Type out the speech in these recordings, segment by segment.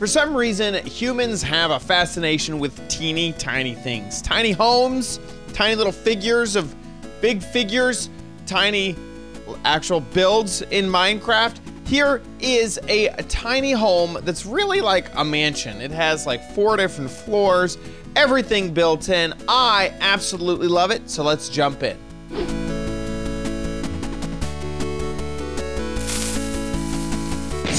For some reason, humans have a fascination with teeny tiny things. Tiny homes, tiny little figures of big figures, tiny actual builds in Minecraft. Here is a, tiny home that's really like a mansion. It has like four different floors, everything built in. I absolutely love it, so let's jump in.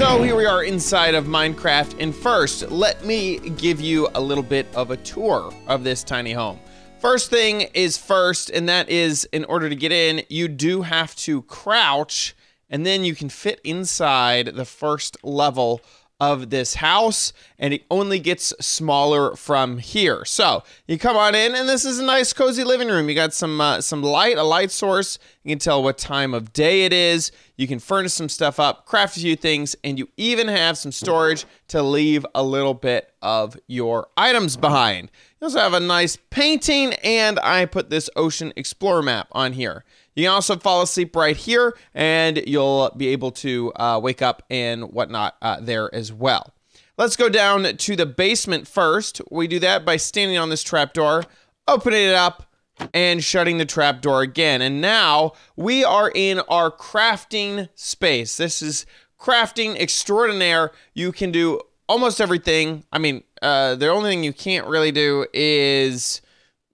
So here we are inside of Minecraft, and first, let me give you a little bit of a tour of this tiny home. First thing is first, and that is in order to get in, you do have to crouch, and then you can fit inside the first level of this house and it only gets smaller from here. So you come on in and this is a nice cozy living room. You got some uh, some light, a light source. You can tell what time of day it is. You can furnish some stuff up, craft a few things, and you even have some storage to leave a little bit of your items behind. You also have a nice painting and I put this Ocean Explorer map on here. You can also fall asleep right here, and you'll be able to uh, wake up and whatnot uh, there as well. Let's go down to the basement first. We do that by standing on this trapdoor, opening it up, and shutting the trapdoor again. And now we are in our crafting space. This is crafting extraordinaire. You can do almost everything. I mean, uh, the only thing you can't really do is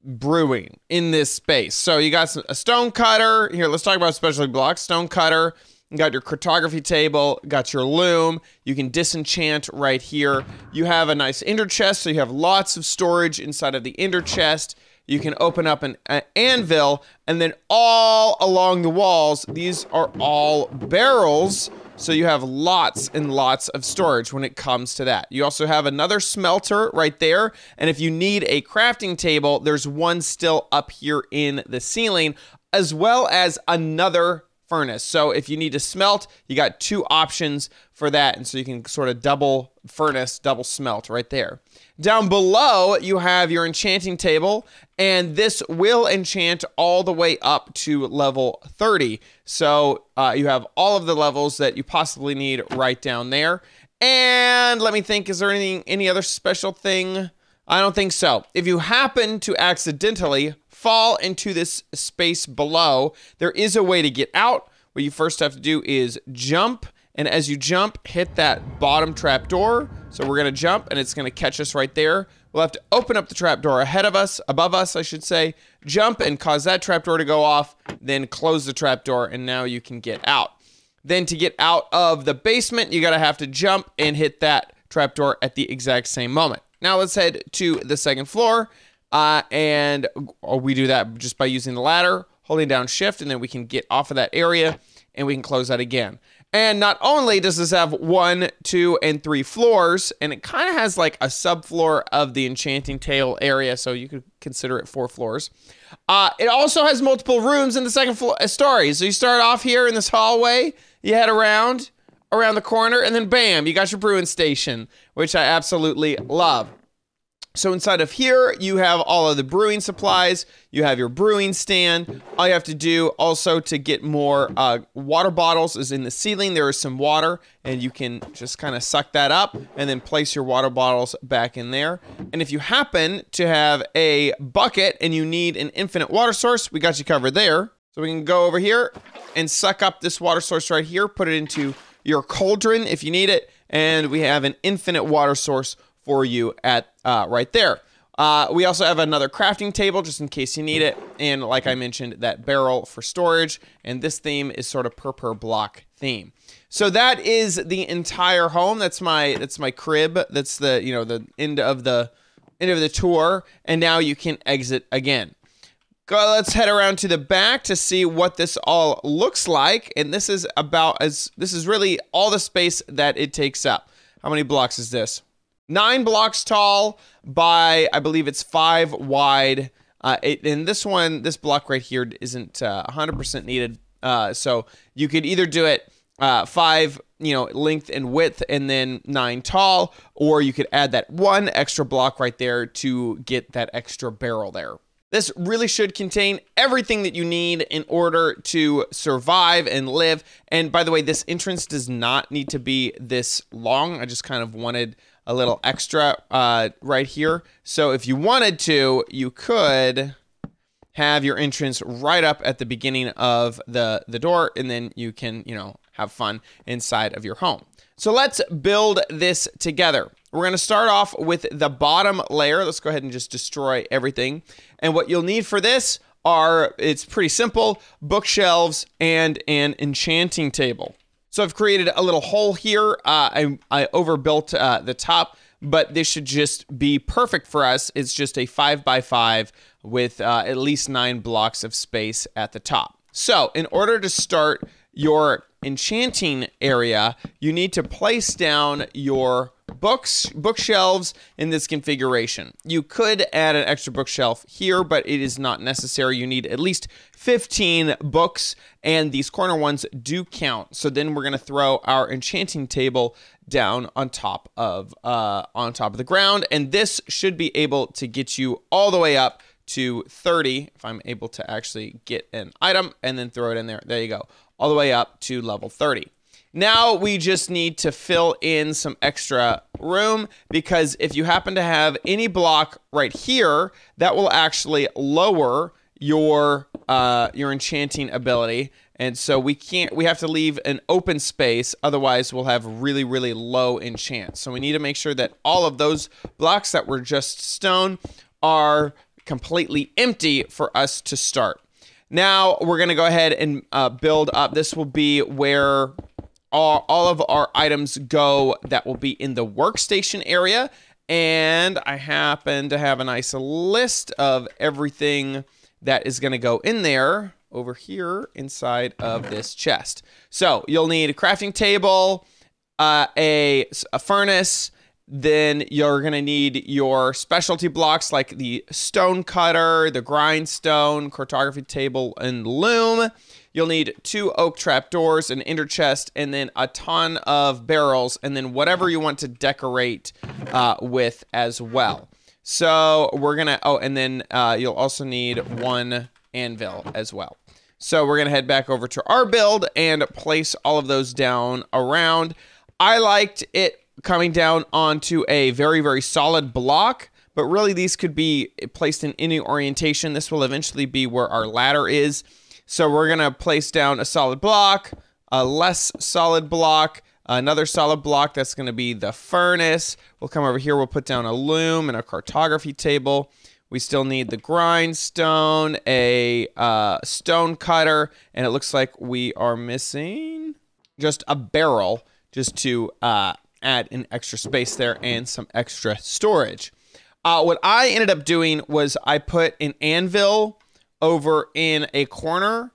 brewing in this space. So you got some, a stone cutter. Here, let's talk about specialty blocks. Stone cutter. You got your cartography table, got your loom. You can disenchant right here. You have a nice ender chest, so you have lots of storage inside of the ender chest. You can open up an, an anvil, and then all along the walls, these are all barrels so you have lots and lots of storage when it comes to that. You also have another smelter right there. And if you need a crafting table, there's one still up here in the ceiling, as well as another furnace. So if you need to smelt, you got two options for that. And so you can sort of double furnace, double smelt right there. Down below, you have your enchanting table, and this will enchant all the way up to level 30. So uh, you have all of the levels that you possibly need right down there. And let me think, is there anything, any other special thing? I don't think so. If you happen to accidentally fall into this space below, there is a way to get out. What you first have to do is jump and as you jump, hit that bottom trap door. So we're gonna jump and it's gonna catch us right there. We'll have to open up the trap door ahead of us, above us, I should say, jump and cause that trap door to go off, then close the trap door and now you can get out. Then to get out of the basement, you gotta have to jump and hit that trap door at the exact same moment. Now let's head to the second floor. Uh, and we do that just by using the ladder, holding down shift, and then we can get off of that area and we can close that again. And not only does this have one, two, and three floors, and it kind of has like a subfloor of the Enchanting Table area, so you could consider it four floors. Uh, it also has multiple rooms in the second floor uh, story. So you start off here in this hallway, you head around, around the corner, and then bam, you got your brewing station, which I absolutely love. So inside of here, you have all of the brewing supplies. You have your brewing stand. All you have to do also to get more uh, water bottles is in the ceiling. There is some water, and you can just kind of suck that up and then place your water bottles back in there. And if you happen to have a bucket and you need an infinite water source, we got you covered there. So we can go over here and suck up this water source right here, put it into your cauldron if you need it, and we have an infinite water source for you at uh, right there. Uh, we also have another crafting table just in case you need it. And like I mentioned, that barrel for storage. And this theme is sort of per per block theme. So that is the entire home. That's my that's my crib. That's the you know the end of the end of the tour. And now you can exit again. Go, let's head around to the back to see what this all looks like. And this is about as this is really all the space that it takes up. How many blocks is this? Nine blocks tall by I believe it's five wide. Uh, it, and this one, this block right here isn't uh, 100% needed. Uh, so you could either do it uh, five, you know, length and width, and then nine tall, or you could add that one extra block right there to get that extra barrel there. This really should contain everything that you need in order to survive and live. And by the way, this entrance does not need to be this long. I just kind of wanted a little extra uh, right here. So if you wanted to, you could have your entrance right up at the beginning of the, the door, and then you can, you know, have fun inside of your home. So let's build this together. We're going to start off with the bottom layer. Let's go ahead and just destroy everything. And what you'll need for this are, it's pretty simple, bookshelves and an enchanting table. So I've created a little hole here. Uh, I, I overbuilt uh, the top, but this should just be perfect for us. It's just a five by five with uh, at least nine blocks of space at the top. So in order to start your enchanting area, you need to place down your books bookshelves in this configuration. You could add an extra bookshelf here, but it is not necessary. You need at least 15 books, and these corner ones do count. So then we're going to throw our enchanting table down on top of uh, on top of the ground, and this should be able to get you all the way up to 30 if I'm able to actually get an item and then throw it in there. There you go all the way up to level 30. Now we just need to fill in some extra room because if you happen to have any block right here, that will actually lower your uh, your enchanting ability. And so we can't, we have to leave an open space. Otherwise, we'll have really, really low enchant. So we need to make sure that all of those blocks that were just stone are completely empty for us to start. Now we're going to go ahead and uh, build up. This will be where all, of our items go that will be in the workstation area. And I happen to have a nice list of everything that is going to go in there over here inside of this chest. So you'll need a crafting table, uh, a, a furnace, then you're going to need your specialty blocks like the stone cutter, the grindstone, cartography table, and loom. You'll need two oak trap doors, an ender chest, and then a ton of barrels, and then whatever you want to decorate uh, with as well. So we're to, oh, and then uh, you'll also need one anvil as well. So we're to head back over to our build and place all of those down around. I liked it coming down onto a very, very solid block. But really, these could be placed in any orientation. This will eventually be where our ladder is. So we're to place down a solid block, a less solid block, another solid block. That's to be the furnace. We'll come over here. We'll put down a loom and a cartography table. We still need the grindstone, a uh, stone cutter, and it looks like we are missing just a barrel just to uh, add an extra space there and some extra storage. Uh, what I ended up doing was I put an anvil over in a corner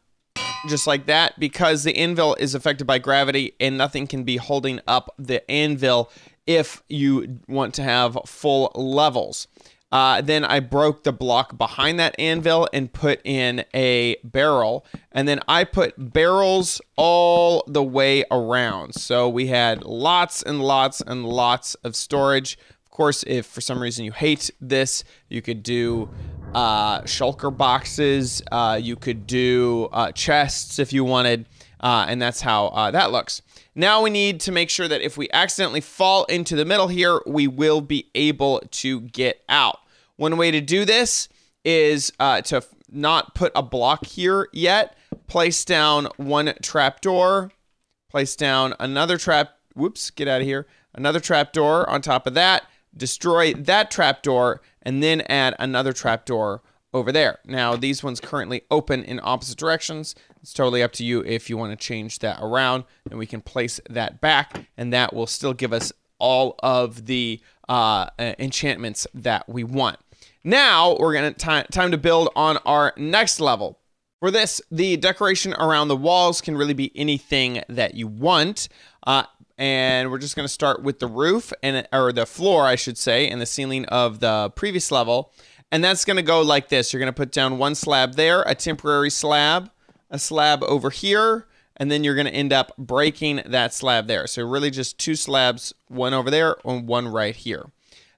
just like that because the anvil is affected by gravity and nothing can be holding up the anvil if you want to have full levels. Uh, then I broke the block behind that anvil and put in a barrel. And then I put barrels all the way around. So we had lots and lots and lots of storage. Of course, if for some reason you hate this, you could do uh, shulker boxes. Uh, you could do uh, chests if you wanted. Uh, and that's how uh, that looks. Now we need to make sure that if we accidentally fall into the middle here, we will be able to get out. One way to do this is uh, to not put a block here yet. Place down one trapdoor. Place down another trap. Whoops, get out of here. Another trapdoor on top of that. Destroy that trapdoor and then add another trapdoor over there. Now, these ones currently open in opposite directions. It's totally up to you if you want to change that around. And we can place that back, and that will still give us all of the uh, enchantments that we want. Now we're gonna time time to build on our next level. For this, the decoration around the walls can really be anything that you want. Uh, and we're just gonna start with the roof and or the floor, I should say, and the ceiling of the previous level. And that's gonna go like this. You're gonna put down one slab there, a temporary slab, a slab over here, and then you're gonna end up breaking that slab there. So really just two slabs, one over there and one right here.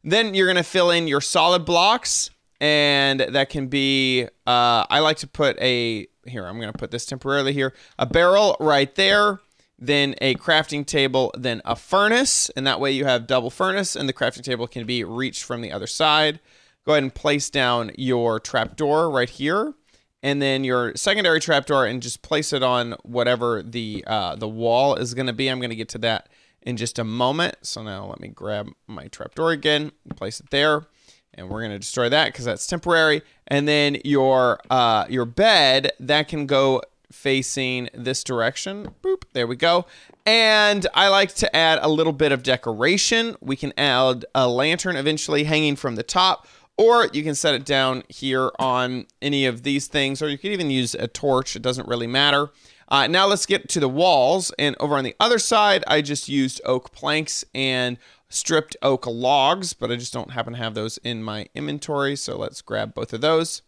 Then you're going to fill in your solid blocks and that can be uh, I like to put a here I'm gonna put this temporarily here a barrel right there then a crafting table then a furnace and that way you have double furnace and the crafting table can be reached from the other side. Go ahead and place down your trapdoor right here and then your secondary trapdoor and just place it on whatever the uh, the wall is going to be. I'm going to get to that in just a moment. So now let me grab my trapdoor again place it there and we're going to destroy that because that's temporary. And then your uh, your bed that can go facing this direction. Boop, there we go. And I like to add a little bit of decoration. We can add a lantern eventually hanging from the top, or you can set it down here on any of these things, or you could even use a torch. It doesn't really matter. Uh, now let's get to the walls. And over on the other side, I just used oak planks and stripped oak logs, but I just don't happen to have those in my inventory. So let's grab both of those.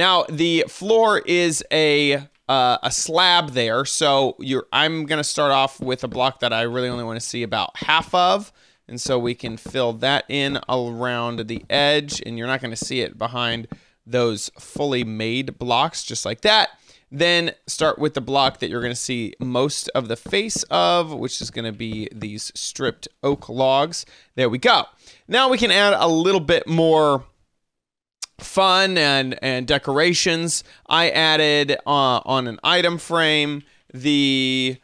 Now the floor is a uh, a slab there, so. I'm gonna start off with a block that I really only want to see about half of, and so we can fill that in around the edge, and you're not gonna see it behind those fully made blocks just like that. Then start with the block that you're going to see most of the face of, which is going to be these stripped oak logs. There we go. Now we can add a little bit more fun and, and decorations. I added uh, on an item frame the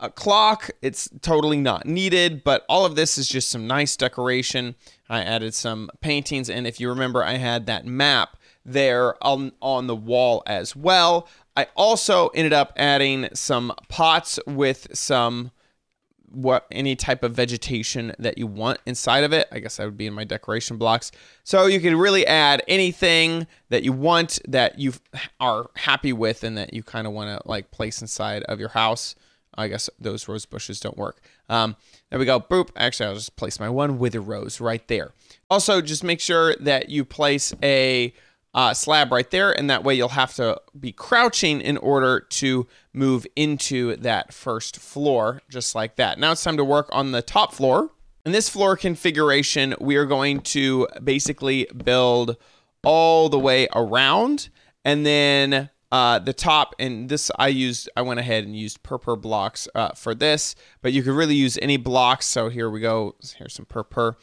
uh, clock. It's totally not needed, but all of this is just some nice decoration. I added some paintings, and if you remember, I had that map there on, on the wall as well. I also ended up adding some pots with some what any type of vegetation that you want inside of it. I guess that would be in my decoration blocks. So you could really add anything that you want that you are happy with and that you kind of want to like place inside of your house. I guess those rose bushes don't work. Um, there we go. Boop. Actually, I'll just place my one wither rose right there. Also, just make sure that you place a uh, slab right there, and that way you'll have to be crouching in order to move into that first floor, just like that. Now it's time to work on the top floor. In this floor configuration, we are going to basically build all the way around, and then uh, the top and this I used I went ahead and used purpur blocks uh, for this but you could really use any blocks so here we go here's some purpur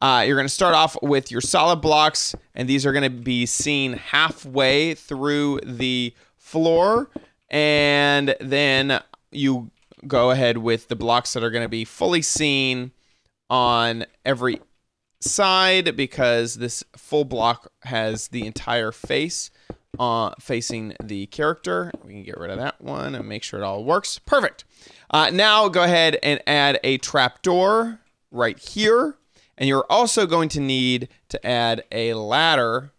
uh, you're going to start off with your solid blocks, and these are going to be seen halfway through the floor. And then you go ahead with the blocks that are going to be fully seen on every side because this full block has the entire face uh, facing the character. We can get rid of that one and make sure it all works. Perfect. Uh, now go ahead and add a trapdoor right here. And you're also going to need to add a ladder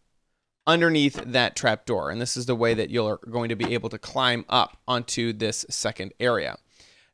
underneath that trapdoor. And this is the way that you're going to be able to climb up onto this second area.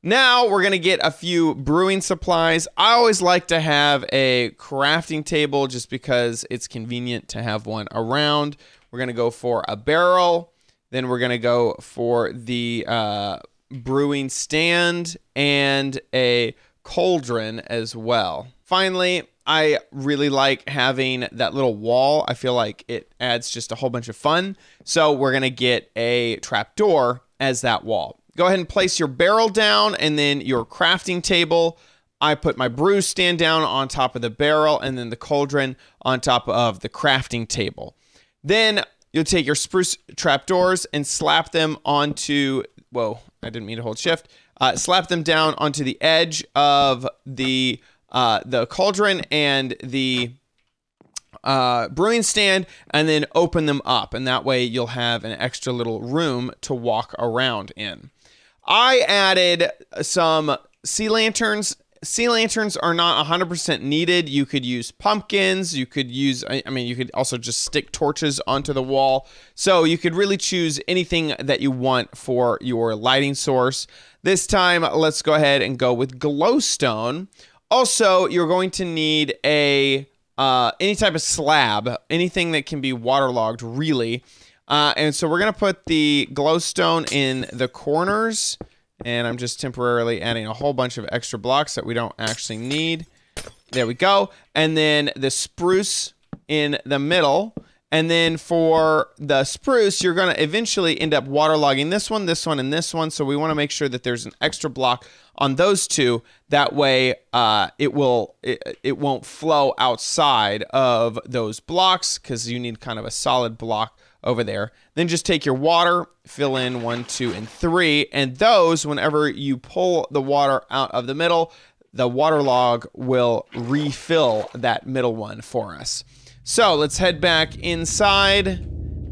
Now we're going to get a few brewing supplies. I always like to have a crafting table just because it's convenient to have one around. We're going to go for a barrel. Then we're going to go for the uh, brewing stand and a cauldron as well. Finally, I really like having that little wall. I feel like it adds just a whole bunch of fun. So we're going to get a trap door as that wall. Go ahead and place your barrel down and then your crafting table. I put my brew stand down on top of the barrel and then the cauldron on top of the crafting table. Then you'll take your spruce trapdoors and slap them onto, whoa, I didn't mean to hold shift. Uh, slap them down onto the edge of the uh, the cauldron and the uh, brewing stand and then open them up. And that way you'll have an extra little room to walk around in. I added some sea lanterns. Sea lanterns are not 100% needed. You could use pumpkins. You could use, I mean, you could also just stick torches onto the wall. So you could really choose anything that you want for your lighting source. This time, let's go ahead and go with glowstone. Also, you're going to need a uh, any type of slab, anything that can be waterlogged, really. Uh, and so we're going to put the glowstone in the corners. And I'm just temporarily adding a whole bunch of extra blocks that we don't actually need. There we go. And then the spruce in the middle. And then for the spruce, you're going to eventually end up waterlogging this one, this one, and this one. So we want to make sure that there's an extra block on those two. That way, uh, it will it, it won't flow outside of those blocks because you need kind of a solid block over there. Then just take your water, fill in one, two, and three, and those, whenever you pull the water out of the middle, the water log will refill that middle one for us. So let's head back inside,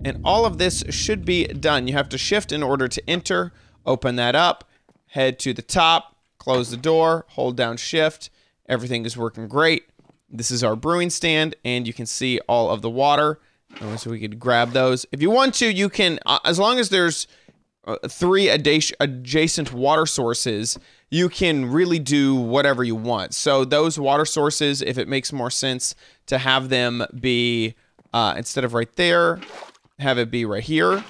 and all of this should be done. You have to shift in order to enter, open that up, head to the top, close the door, hold down shift. Everything is working great. This is our brewing stand, and you can see all of the water. So we could grab those. If you want to, you can, uh, as long as there's uh, three adjacent water sources, you can really do whatever you want. So those water sources, if it makes more sense to have them be, uh, instead of right there, have it be right here.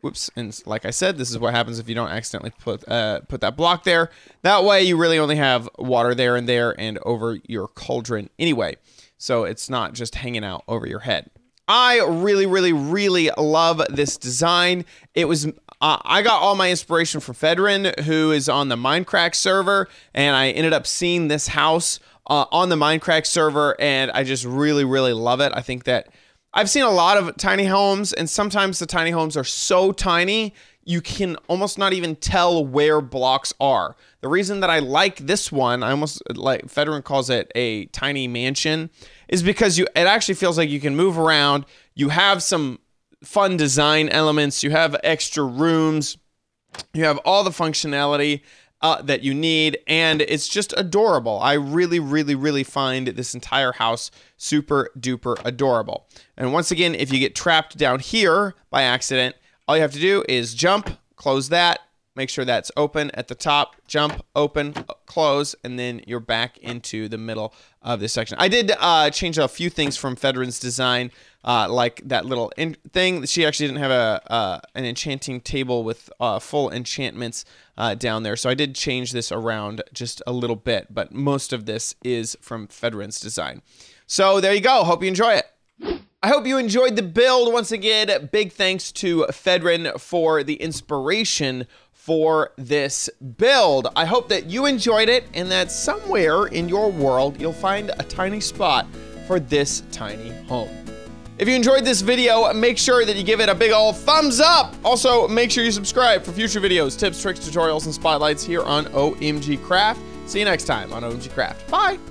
Whoops, and like I said, this is what happens if you don't accidentally put uh, put that block there. That way you really only have water there and there and over your cauldron anyway. So it's not just hanging out over your head. I really, really, really love this design. It was uh, I got all my inspiration from Phedran, who is on the Mindcrack server, and I ended up seeing this house uh, on the Mindcrack server, and I just really, really love it. I think that I've seen a lot of tiny homes, and sometimes the tiny homes are so tiny you can almost not even tell where blocks are. The reason that I like this one, I almost like Phedran calls it a tiny mansion, is because you it actually feels like you can move around. You have some fun design elements. You have extra rooms. You have all the functionality uh, that you need, and it's just adorable. I really, really, really find this entire house super duper adorable. And once again, if you get trapped down here by accident, all you have to do is jump, close that, make sure that's open at the top, jump, open, close, and then you're back into the middle of this section. I did uh, change a few things from Phedran's design, uh, like that little thing. She actually didn't have a uh, an enchanting table with uh, full enchantments uh, down there, so I did change this around just a little bit, but most of this is from Phedran's design. So there you go. Hope you enjoy it. I hope you enjoyed the build. Once again, big thanks to Phedran for the inspiration for this build. I hope that you enjoyed it and that somewhere in your world you'll find a tiny spot for this tiny home. If you enjoyed this video, make sure that you give it a big ol' thumbs up. Also, make sure you subscribe for future videos, tips, tricks, tutorials, and spotlights here on OMG Craft. See you next time on OMG Craft. Bye.